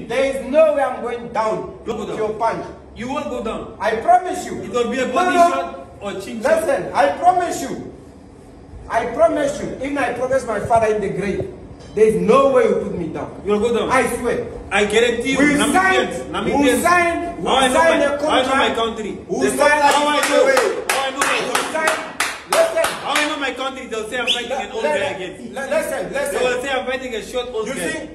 me. There is no way I'm going down Don't go down. your punch. You won't go down. I promise you. It will be a body no. shot or chin shot. Listen, I promise you. I promise you. Even I promise my father in the grave. There is no way you put me down. You'll go down. I swear. I guarantee you, We Namibians, signed- Namibians, we signed- we I know signed my, a contract. I know my country. We signed- how I know, how I know my country. signed- Listen. How I know my country, they'll say I'm fighting an old guy again. Listen, listen. They will say I'm fighting a short old You guy. see,